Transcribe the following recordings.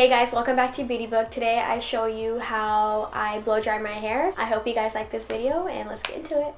Hey guys, welcome back to Beauty Book. Today I show you how I blow dry my hair. I hope you guys like this video and let's get into it.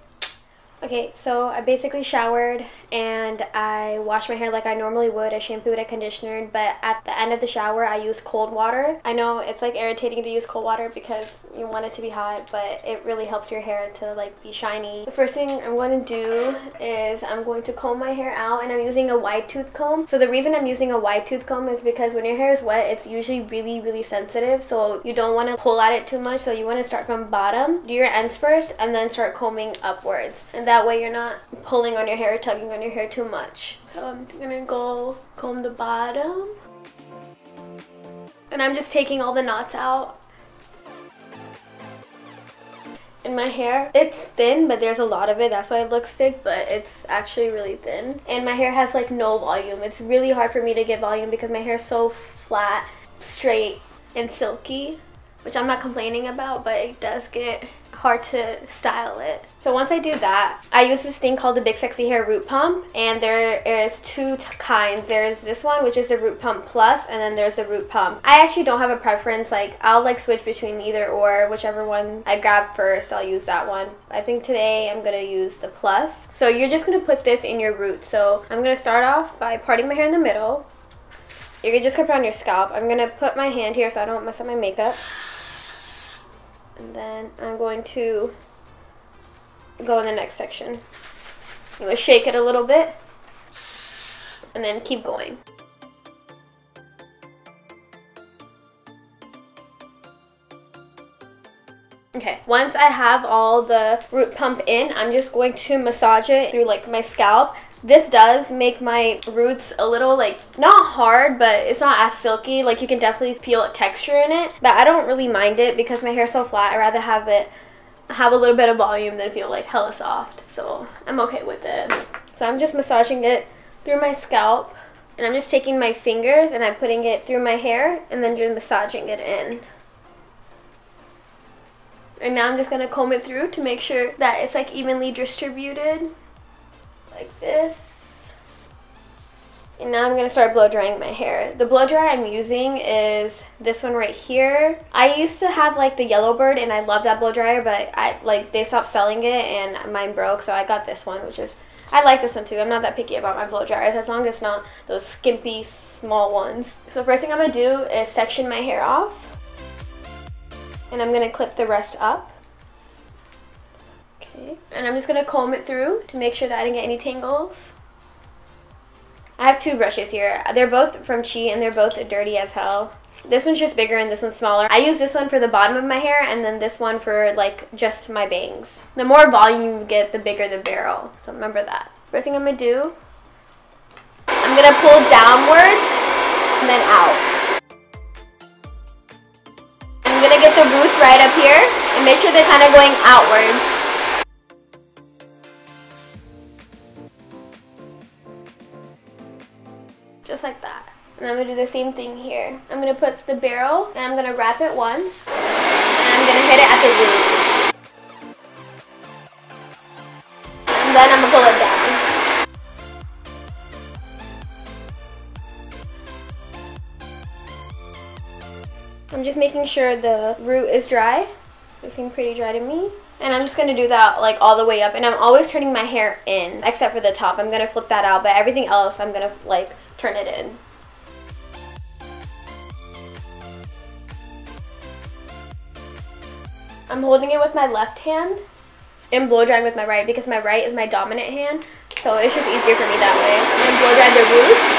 Okay, so I basically showered and I washed my hair like I normally would. I shampooed and conditioned, but at the end of the shower, I used cold water. I know it's like irritating to use cold water because you want it to be hot, but it really helps your hair to like be shiny. The first thing I'm going to do is I'm going to comb my hair out and I'm using a wide tooth comb. So the reason I'm using a wide tooth comb is because when your hair is wet, it's usually really, really sensitive. So you don't want to pull at it too much. So you want to start from bottom, do your ends first, and then start combing upwards. And that way you're not pulling on your hair, or tugging on your hair too much. So I'm gonna go comb the bottom. And I'm just taking all the knots out. In my hair, it's thin, but there's a lot of it. That's why it looks thick, but it's actually really thin. And my hair has like no volume. It's really hard for me to get volume because my hair is so flat, straight, and silky, which I'm not complaining about, but it does get hard to style it. So once I do that, I use this thing called the Big Sexy Hair Root Pump. And there is two kinds. There's this one, which is the Root Pump Plus, and then there's the Root Pump. I actually don't have a preference. Like, I'll like switch between either or, whichever one I grab first, I'll use that one. I think today I'm going to use the Plus. So you're just going to put this in your roots. So I'm going to start off by parting my hair in the middle. You're just going to put on your scalp. I'm going to put my hand here so I don't mess up my makeup. And then I'm going to go in the next section. I'm going to shake it a little bit and then keep going. Okay, once I have all the root pump in, I'm just going to massage it through like my scalp. This does make my roots a little like, not hard, but it's not as silky. Like you can definitely feel a texture in it, but I don't really mind it because my hair's so flat. i rather have it have a little bit of volume than feel like hella soft. So I'm okay with it. So I'm just massaging it through my scalp and I'm just taking my fingers and I'm putting it through my hair and then just massaging it in. And now I'm just going to comb it through to make sure that it's like evenly distributed. Now I'm going to start blow drying my hair. The blow dryer I'm using is this one right here. I used to have like the Yellowbird and I love that blow dryer, but I like they stopped selling it and mine broke, so I got this one, which is I like this one too. I'm not that picky about my blow dryers as long as it's not those skimpy small ones. So first thing I'm going to do is section my hair off and I'm going to clip the rest up. Okay, and I'm just going to comb it through to make sure that I didn't get any tangles. I have two brushes here. They're both from Chi and they're both dirty as hell. This one's just bigger and this one's smaller. I use this one for the bottom of my hair and then this one for like just my bangs. The more volume you get, the bigger the barrel. So remember that. First thing I'm to do, I'm to pull downwards and then out. I'm gonna get the roots right up here and make sure they're kind of going outwards. And I'm gonna do the same thing here. I'm gonna put the barrel and I'm gonna wrap it once and I'm gonna hit it at the root. And then I'm gonna pull it down. I'm just making sure the root is dry. They seem pretty dry to me. And I'm just going to do that like all the way up. And I'm always turning my hair in, except for the top. I'm going to flip that out, but everything else I'm going to like turn it in. I'm holding it with my left hand and blow drying with my right because my right is my dominant hand. So it's just easier for me that way. To blow dry the root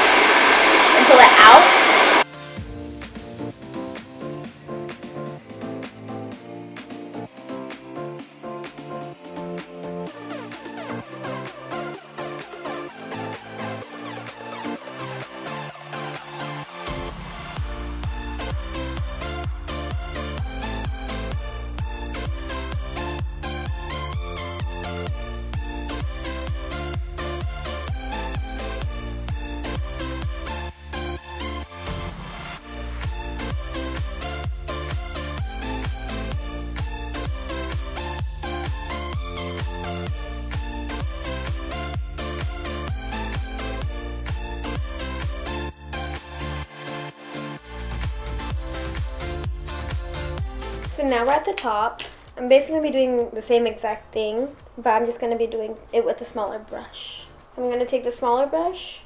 now we're at the top. I'm basically going to be doing the same exact thing, but I'm just going to be doing it with a smaller brush. I'm going to take the smaller brush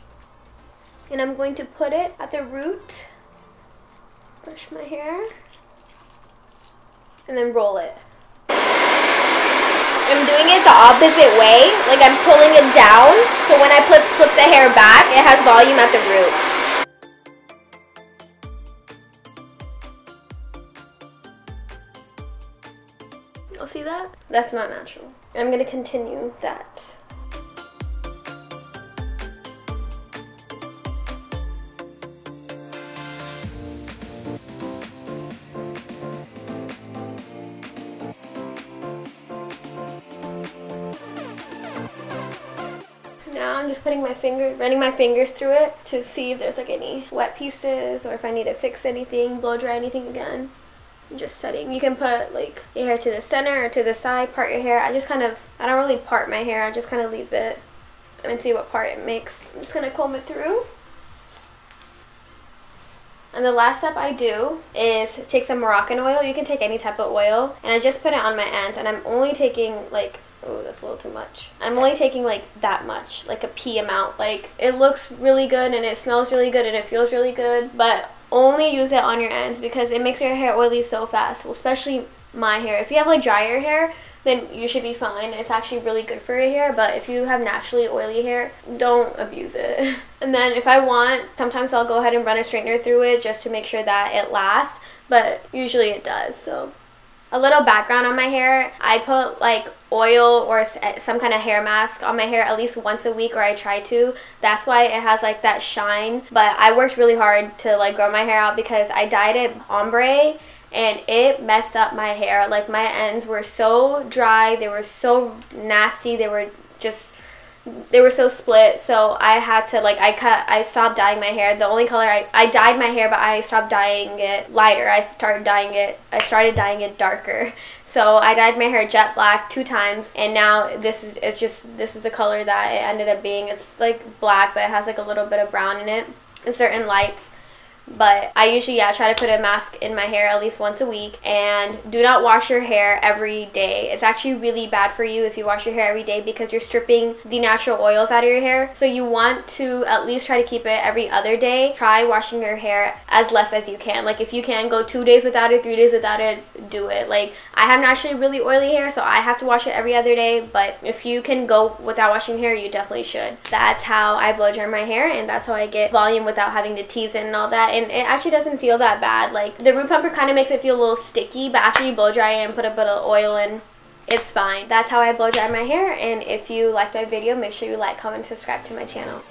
and I'm going to put it at the root, brush my hair, and then roll it. I'm doing it the opposite way, like I'm pulling it down, so when I flip, flip the hair back, it has volume at the root. That's not natural. I'm gonna continue that. Now I'm just putting my finger, running my fingers through it to see if there's like any wet pieces or if I need to fix anything, blow dry anything again just setting. You can put like your hair to the center or to the side, part your hair. I just kind of, I don't really part my hair. I just kind of leave it and see what part it makes. I'm just going to comb it through. And the last step I do is take some Moroccan oil. You can take any type of oil. And I just put it on my ends. And I'm only taking like, oh, that's a little too much. I'm only taking like that much, like a pea amount. Like it looks really good and it smells really good and it feels really good. But only use it on your ends because it makes your hair oily so fast, especially my hair. If you have like drier hair, then you should be fine. It's actually really good for your hair, but if you have naturally oily hair, don't abuse it. And then if I want, sometimes I'll go ahead and run a straightener through it just to make sure that it lasts, but usually it does, so a little background on my hair. I put like oil or eh, some kind of hair mask on my hair at least once a week or I try to. That's why it has like that shine. But I worked really hard to like grow my hair out because I dyed it ombre and it messed up my hair. Like my ends were so dry, they were so nasty, they were just they were so split so i had to like i cut i stopped dyeing my hair. The only color i i dyed my hair but i stopped dyeing it lighter. I started dyeing it i started dyeing it darker. So i dyed my hair jet black two times and now this is it's just this is the color that it ended up being. It's like black but it has like a little bit of brown in it. In certain lights but I usually yeah try to put a mask in my hair at least once a week. And do not wash your hair every day. It's actually really bad for you if you wash your hair every day because you're stripping the natural oils out of your hair. So you want to at least try to keep it every other day. Try washing your hair as less as you can. Like if you can go two days without it three days without it do it. Like I have naturally really oily hair so I have to wash it every other day. But if you can go without washing hair you definitely should. That's how I blow dry my hair and that's how I get volume without having to tease it and all that and it actually doesn't feel that bad. Like the root pumper kind of makes it feel a little sticky, but after you blow dry it and put a bit of oil in, it's fine. That's how I blow dry my hair. And if you liked my video, make sure you like, comment, subscribe to my channel.